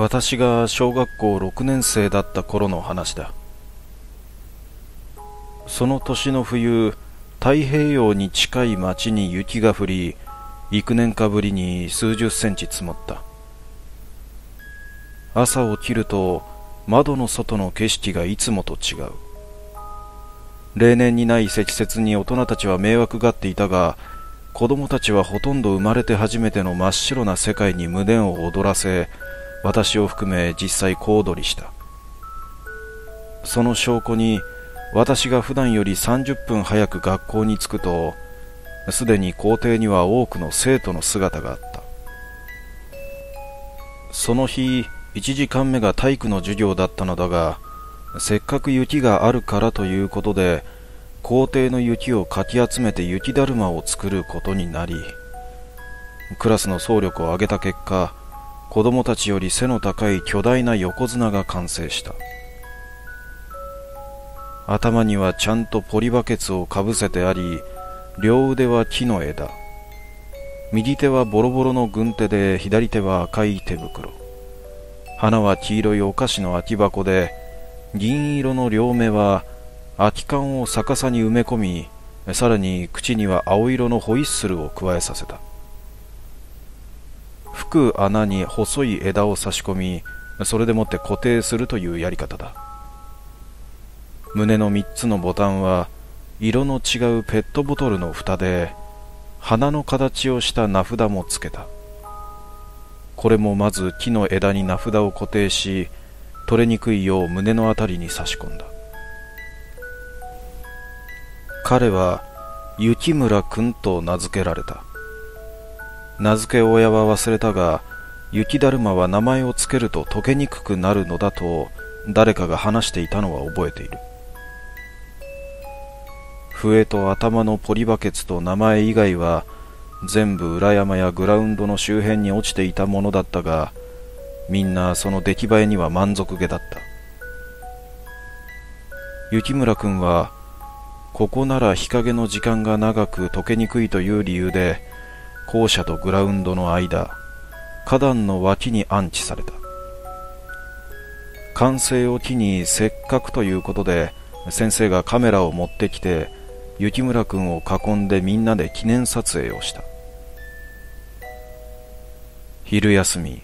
私が小学校6年生だった頃の話だ。その年の冬太平洋に近い町に雪が降り幾年かぶりに数十センチ積もった。朝起きると窓の外の景色がいつもと違う。例年にない積雪に大人たちは迷惑がっていたが子供たちはほとんど生まれて初めての真っ白な世界に胸を躍らせ私を含め実際小躍りした。その証拠に私が普段より30分早く学校に着くとすでに校庭には多くの生徒の姿があった。その日1時間目が体育の授業だったのだがせっかく雪があるからということで校庭の雪をかき集めて雪だるまを作ることになりクラスの総力を上げた結果子供たちより背の高い巨大な横綱が完成した。頭にはちゃんとポリバケツをかぶせてあり両腕は木の枝。右手はボロボロの軍手で左手は赤い手袋。花は黄色いお菓子の空き箱で銀色の両目は空き缶を逆さに埋め込みさらに口には青色のホイッスルを加えさせた。く穴に細い枝を差し込みそれでもって固定するというやり方だ。胸の3つのボタンは色の違うペットボトルの蓋で花の形をした名札もつけた。これもまず木の枝に名札を固定し取れにくいよう胸のあたりに差し込んだ。彼は雪村君と名付けられた。名付け親は忘れたが雪だるまは名前を付けると溶けにくくなるのだと誰かが話していたのは覚えている。笛と頭のポリバケツと名前以外は全部裏山やグラウンドの周辺に落ちていたものだったがみんなその出来栄えには満足げだった。雪村君はここなら日陰の時間が長く溶けにくいという理由で校舎とグラウンドの間花壇の脇に安置された。完成を機にせっかくということで先生がカメラを持ってきて雪村君を囲んでみんなで記念撮影をした。昼休み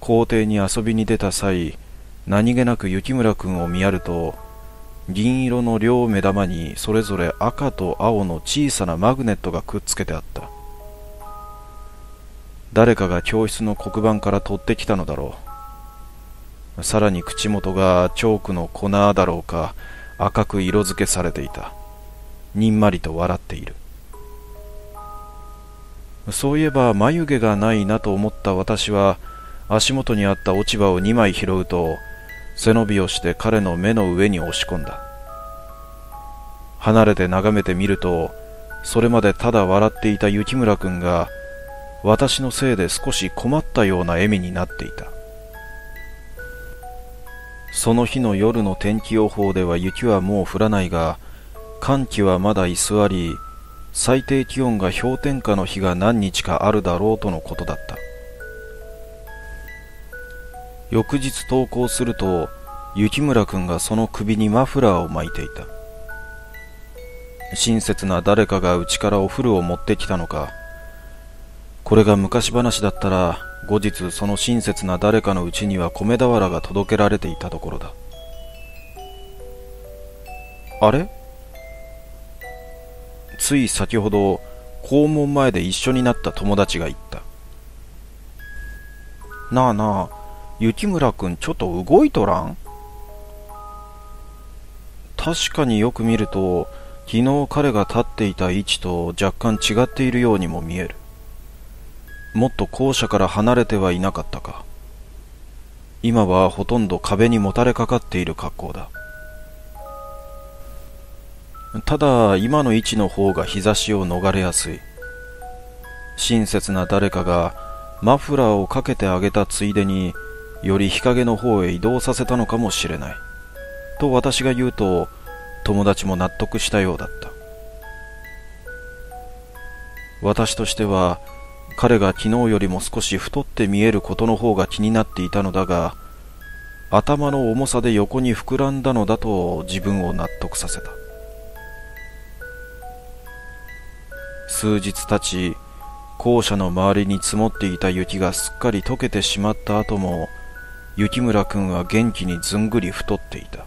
校庭に遊びに出た際何気なく雪村君を見やると銀色の両目玉にそれぞれ赤と青の小さなマグネットがくっつけてあった。誰かが教室の黒板から取ってきたのだろう。さらに口元がチョークの粉だろうか赤く色付けされていた。にんまりと笑っている。そういえば眉毛がないなと思った私は足元にあった落ち葉を2枚拾うと背伸びをして彼の目の上に押し込んだ。離れて眺めてみるとそれまでただ笑っていた雪村君が私のせいで少し困ったような笑みになっていた。その日の夜の天気予報では雪はもう降らないが寒気はまだ居座り最低気温が氷点下の日が何日かあるだろうとのことだった。翌日登校すると雪村君がその首にマフラーを巻いていた。親切な誰かが家からお風呂を持ってきたのかこれが昔話だったら後日その親切な誰かのうちには米俵が届けられていたところだ。あれ？つい先ほど校門前で一緒になった友達が言った。なあなあ雪村くんちょっと動いとらん？確かによく見ると昨日彼が立っていた位置と若干違っているようにも見える。もっと校舎から離れてはいなかったか。今はほとんど壁にもたれかかっている格好だ。ただ今の位置の方が日差しを逃れやすい。親切な誰かがマフラーをかけてあげたついでにより日陰の方へ移動させたのかもしれない。と私が言うと友達も納得したようだった。私としては彼が昨日よりも少し太って見えることの方が気になっていたのだが頭の重さで横に膨らんだのだと自分を納得させた。数日経ち校舎の周りに積もっていた雪がすっかり溶けてしまった後も雪村君は元気にずんぐり太っていた。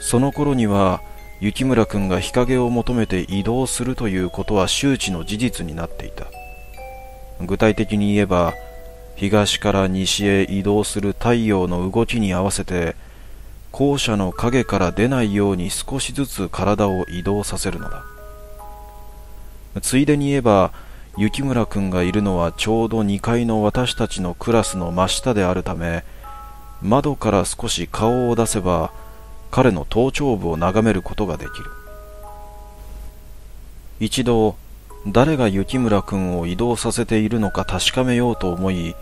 その頃には雪村君が日陰を求めて移動するということは周知の事実になっていた。具体的に言えば東から西へ移動する太陽の動きに合わせて校舎の影から出ないように少しずつ体を移動させるのだ。ついでに言えば雪村君がいるのはちょうど2階の私たちのクラスの真下であるため窓から少し顔を出せば彼の頭頂部を眺めることができる。一度誰が雪村君を移動させているのか確かめようと思い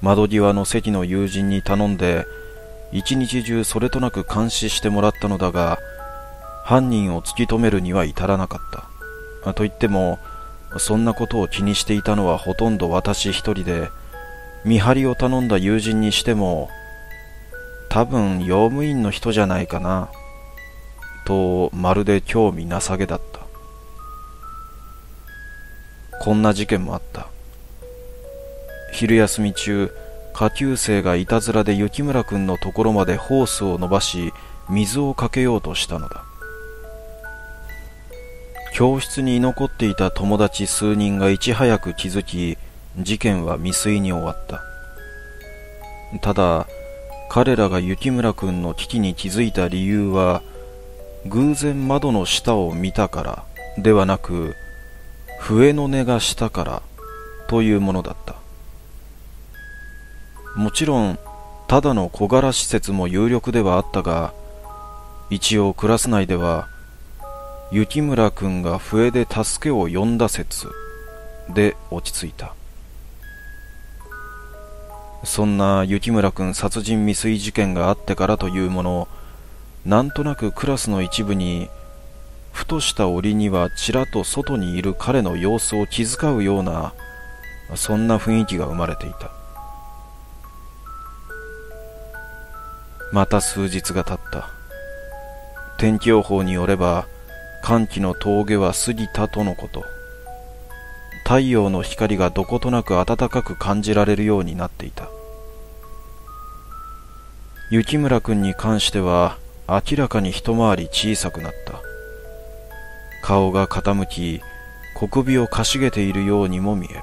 窓際の席の友人に頼んで一日中それとなく監視してもらったのだが犯人を突き止めるには至らなかった。と言ってもそんなことを気にしていたのはほとんど私一人で見張りを頼んだ友人にしても多分用務員の人じゃないかな。とまるで興味なさげだった。こんな事件もあった。昼休み中下級生がいたずらで雪村君のところまでホースを伸ばし水をかけようとしたのだ。教室に居残っていた友達数人がいち早く気づき事件は未遂に終わった。ただ彼らが雪村君の危機に気づいた理由は偶然窓の下を見たからではなく笛の音がしたからというものだった。もちろんただの小柄施設も有力ではあったが一応クラス内では雪村君が笛で助けを呼んだ説で落ち着いた。そんな雪村君殺人未遂事件があってからというものなんとなくクラスの一部にふとした折にはちらと外にいる彼の様子を気遣うようなそんな雰囲気が生まれていた。また数日が経った。天気予報によれば寒気の峠は過ぎたとのこと。太陽の光がどことなく暖かく感じられるようになっていた。雪村君に関しては明らかに一回り小さくなった。顔が傾き小首をかしげているようにも見える。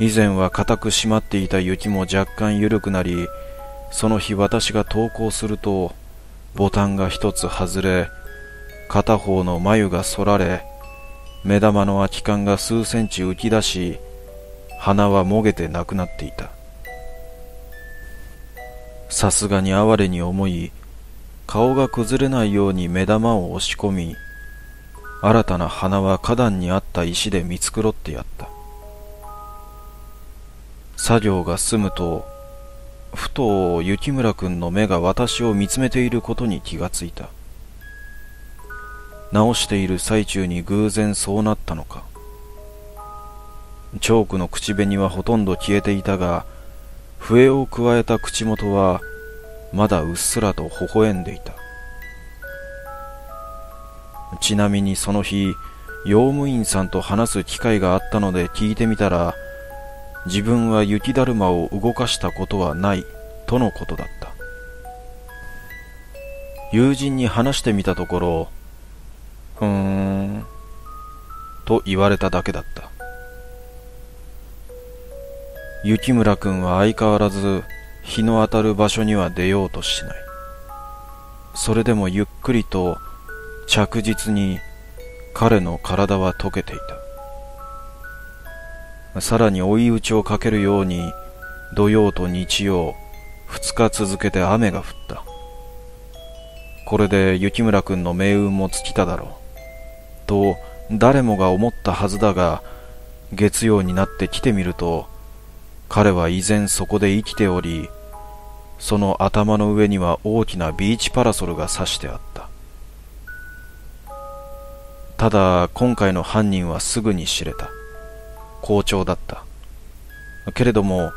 以前は固く締まっていた雪も若干緩くなりその日私が登校するとボタンが一つ外れ片方の眉が反られ目玉の空き缶が数センチ浮き出し鼻はもげてなくなっていた。さすがに哀れに思い顔が崩れないように目玉を押し込み新たな鼻は花壇にあった石で見繕ってやった。作業が済むとふと雪村君の目が私を見つめていることに気がついた。直している最中に偶然そうなったのか。チョークの口紅はほとんど消えていたが笛を加えた口元はまだうっすらと微笑んでいた。ちなみにその日用務員さんと話す機会があったので聞いてみたら自分は雪だるまを動かしたことはないとのことだった。友人に話してみたところふーん、と言われただけだった。雪村くんは相変わらず日の当たる場所には出ようとしない。それでもゆっくりと着実に彼の体は溶けていた。さらに追い打ちをかけるように土曜と日曜二日続けて雨が降った。これで雪村くんの命運も尽きただろう。と誰もが思ったはずだが月曜になって来てみると彼は依然そこで生きておりその頭の上には大きなビーチパラソルが差してあった。ただ今回の犯人はすぐに知れた。校長だった。けれども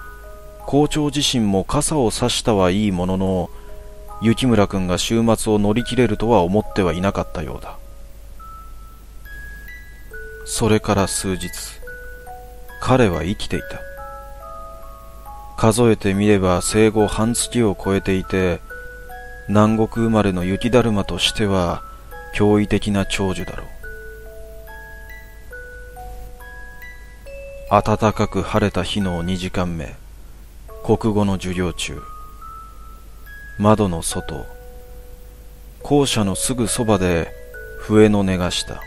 校長自身も傘を差したはいいものの雪村君が週末を乗り切れるとは思ってはいなかったようだ。それから数日。彼は生きていた。数えてみれば生後半月を超えていて南国生まれの雪だるまとしては驚異的な長寿だろう。暖かく晴れた日の2時間目国語の授業中。窓の外。校舎のすぐそばで笛の音がした。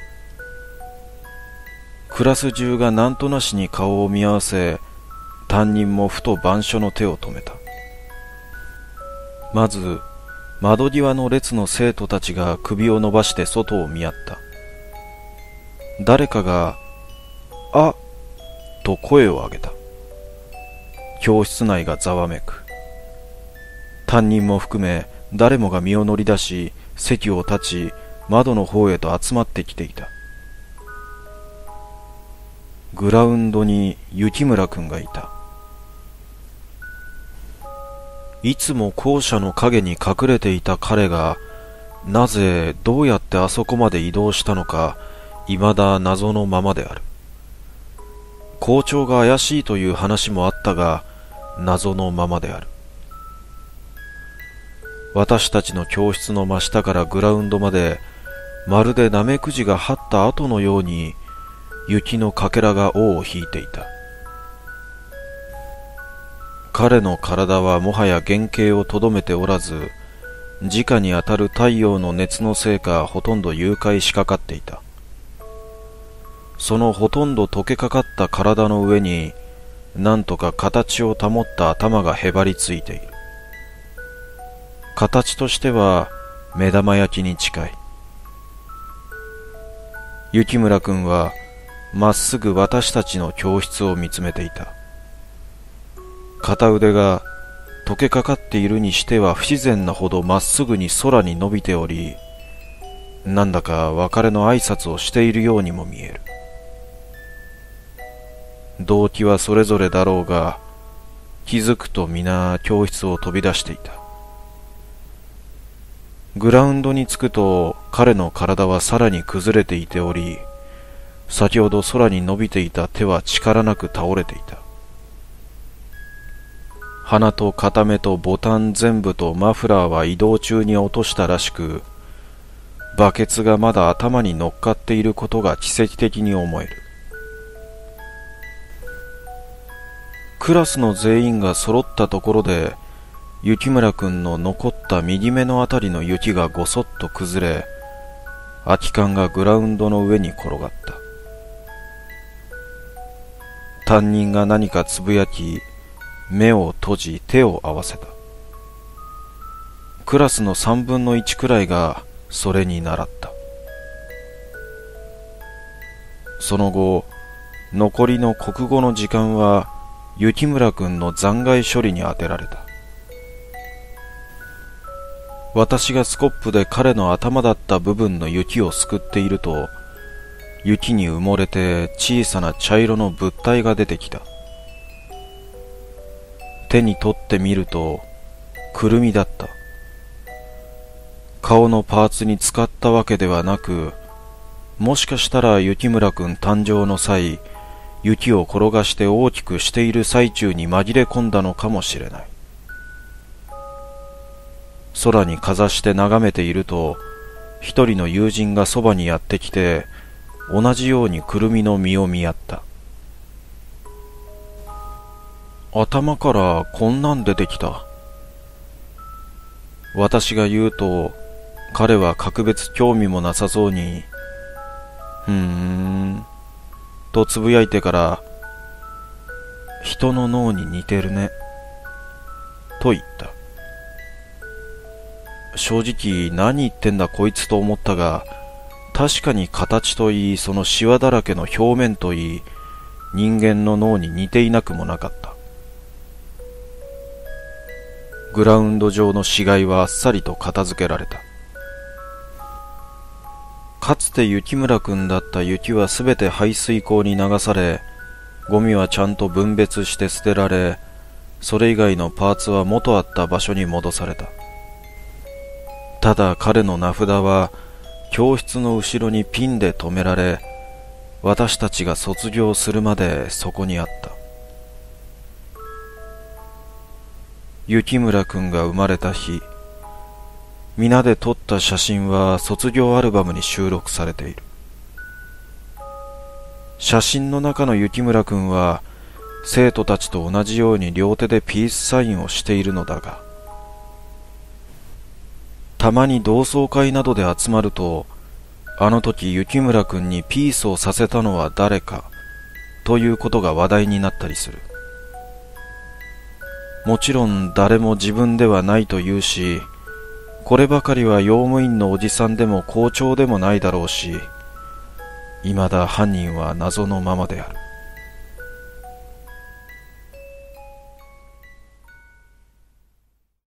クラス中が何となしに顔を見合わせ担任もふと板書の手を止めた。まず窓際の列の生徒たちが首を伸ばして外を見合った。誰かが「あと声を上げた。教室内がざわめく。担任も含め誰もが身を乗り出し席を立ち窓の方へと集まってきていた。グラウンドに雪村君がいた。いつも校舎の陰に隠れていた彼がなぜどうやってあそこまで移動したのか未だ謎のままである。校長が怪しいという話もあったが謎のままである。私たちの教室の真下からグラウンドまでまるでナメクジが張った後のように雪のかけらが尾を引いていた。彼の体はもはや原型をとどめておらず直に当たる太陽の熱のせいかほとんど融解しかかっていた。そのほとんど溶けかかった体の上になんとか形を保った頭がへばりついている。形としては目玉焼きに近い。雪村君はまっすぐ私たちの教室を見つめていた。片腕が溶けかかっているにしては不自然なほどまっすぐに空に伸びておりなんだか別れの挨拶をしているようにも見える。動機はそれぞれだろうが気づくと皆教室を飛び出していた。グラウンドに着くと彼の体はさらに崩れていており先ほど空に伸びていた手は力なく倒れていた。鼻と片目とボタン全部とマフラーは移動中に落としたらしくバケツがまだ頭に乗っかっていることが奇跡的に思える。クラスの全員が揃ったところで雪村くんの残った右目のあたりの雪がごそっと崩れ空き缶がグラウンドの上に転がった。担任が何かつぶやき目を閉じ手を合わせた。クラスの3分の1くらいがそれに倣った。その後残りの国語の時間は雪村君の残骸処理に充てられた。私がスコップで彼の頭だった部分の雪をすくっていると雪に埋もれて小さな茶色の物体が出てきた。手に取ってみるとくるみだった。顔のパーツに使ったわけではなくもしかしたら雪村くん誕生の際雪を転がして大きくしている最中に紛れ込んだのかもしれない。空にかざして眺めていると一人の友人がそばにやってきて同じようにくるみの実を見合った頭からこんなん出てきた。私が言うと、彼は格別興味もなさそうに、ふーん、とつぶやいてから、人の脳に似てるね、と言った。正直何言ってんだこいつと思ったが、確かに形といい、そのシワだらけの表面といい、人間の脳に似ていなくもなかった。グラウンド上の死骸はあっさりと片付けられたかつて雪村くんだった雪はすべて排水溝に流され、ゴミはちゃんと分別して捨てられ、それ以外のパーツは元あった場所に戻された。ただ彼の名札は教室の後ろにピンで止められ、私たちが卒業するまでそこにあった。雪村くんが生まれた日、皆で撮った写真は卒業アルバムに収録されている。写真の中の雪村くんは生徒たちと同じように両手でピースサインをしているのだが、たまに同窓会などで集まると、あの時雪村くんにピースをさせたのは誰か、ということが話題になったりする。もちろん誰も自分ではないと言うし、こればかりは用務員のおじさんでも校長でもないだろうし、未だ犯人は謎のままである。